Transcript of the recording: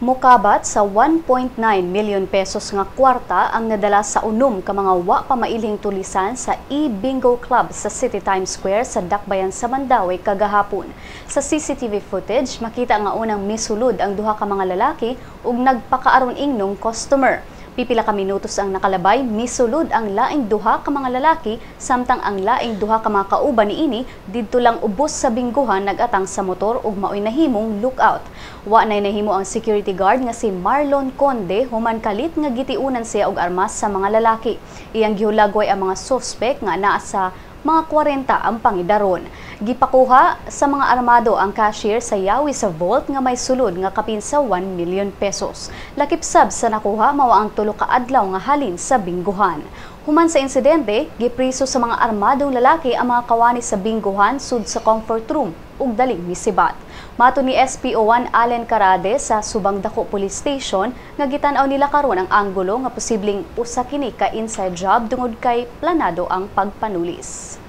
Mukabat sa 1.9 milyon pesos nga kwarta ang nadala sa unom ka mga wa pa mailhing tulisan sa e-bingo club sa City Times Square sa Dakbayan sa Mandawi kagahapon. Sa CCTV footage, makita nga unang misulod ang duha ka mga lalaki ug nagpakaaron ingnong customer. Pipila ka minutos ang nakalabay, misulod ang laing duha ka mga lalaki samtang ang laing duha ka mga kauban niini didto lang ubos sa bingguhan nagatang sa motor ug maoy nahimong lookout. Wa nay nahimo ang security guard nga si Marlon Conde human kalit nga gitiunan siya og armas sa mga lalaki. Iyang gihulagway ang mga suspect nga naa sa mga 40 ang pangidaron. Gipakuha sa mga armado ang cashier sa yawi sa vault nga may sulod nga kapin sa 1 million pesos. Lakip sab sa nakuha mao ang tulo ka adlaw nga halin sa bingguhan. Human sa insidente, gipriso sa mga armadong lalaki ang mga kawani sa bingguhan sud sa comfort room ug daling misibat. Mato ni SPO1 Allen Carade sa Subang Dako Police Station nga gitan-aw nila karon ang anggulo nga posibleng usa kini ka inside job tungod kay planado ang pagpanulis.